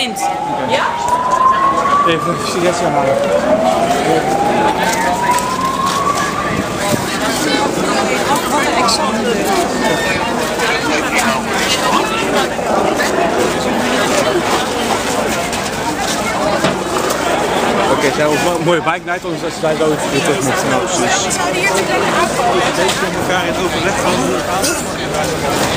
Ja? Even een halen. Oké, okay, zij hebben een mooie bike night, anders als wij zo weer terug We zouden hier te kunnen Deze met elkaar in overleg van de